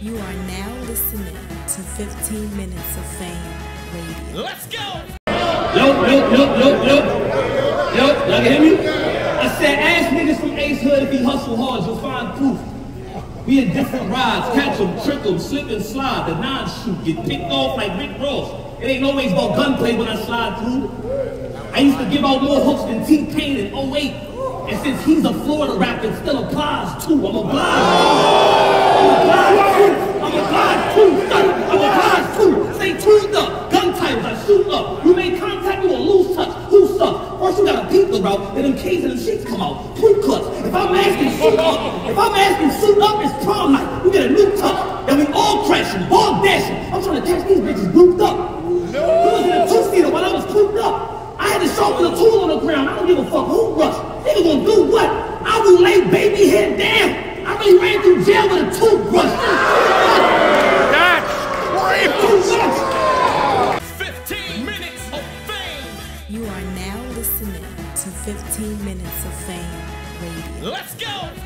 You are now listening to 15 Minutes of Fame Radio. Let's go! Yo, yo, yo, yo, yo. Yo, y'all can hear me? I said, ask niggas from Ace Hood if he hustle hard, you'll find proof. We in different rides, catch 'em, trick 'em, slip and slide, the non-shoot, get picked off like Rick Ross. It ain't always about gunplay when I slide through. I used to give out more hooks than T-Pain in 08. And since he's a Florida rapper, it still applies too. I'm a I'm obliged too. I'm obliged too. son. I'm obliged too. Stay tuned up. Gun titles, I shoot up. You make contact, you will lose touch. Who sucks? First you gotta peep the route, then them K's and them sheets come out. Two cuts. If I'm asking suit up, if I'm asking suit up, it's prom night. We get a new touch. Then we all crashing, all dashing. I'm trying to catch these bitches grouped up. You was in a two-seater while I was cooped up. I had to sharpen a tool on the ground. I don't give a fuck who rush. Nigga gonna do what? I will lay baby head down. I really ran through jail with a toothbrush. You are now listening to 15 Minutes of Fame Radio. Let's go!